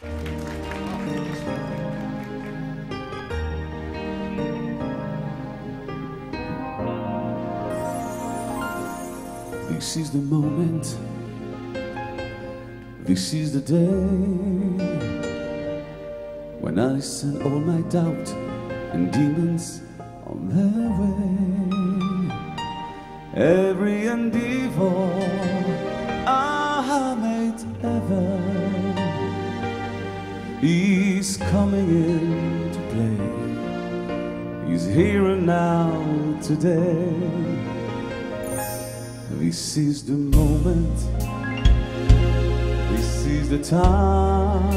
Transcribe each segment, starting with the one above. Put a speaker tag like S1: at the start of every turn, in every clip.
S1: This is the moment. This is the day when I send all my doubt and demons on their way. Every endeavor is coming into play. He's here and now today. This is the moment. This is the time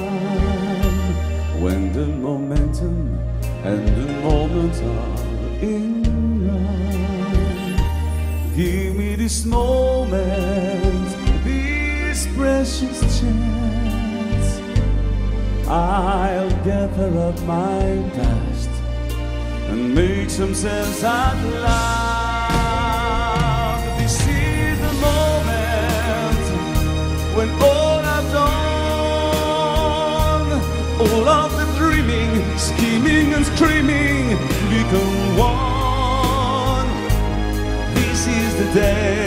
S1: when the momentum and the moment are in line. Give me this moment, this precious chance. I'll gather up my past and make some sense at last. This is the moment when all I've done, all of the dreaming, scheming and screaming become one. This is the day.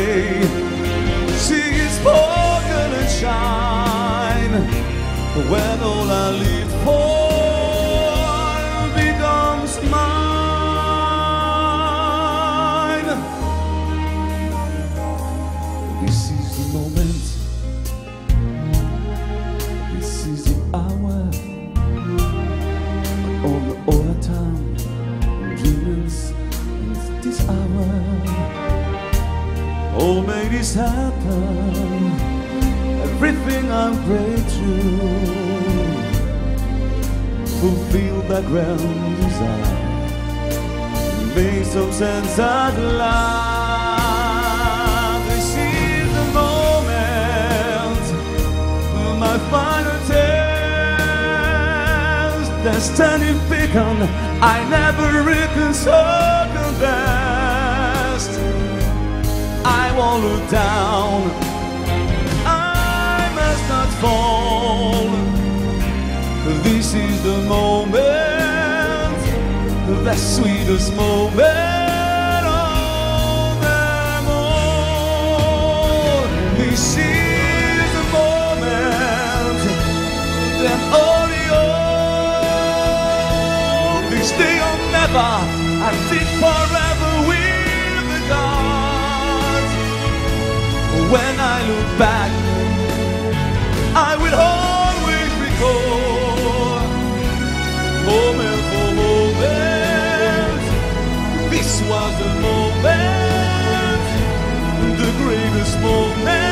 S1: When all I lived for becomes mine. This is the moment. This is the hour. All the the time, dreams in this hour. Oh, make this happen. Everything I'm praying to fulfill background desire. Make some sense at last. This is the moment, my final test. The standing beacon I never circumvest. I won't look down. Fall. This is the moment, the sweetest moment of them all. This is the moment, then only all. This day or never, I think forever with the gods. When I look back, This was the moment, the greatest moment.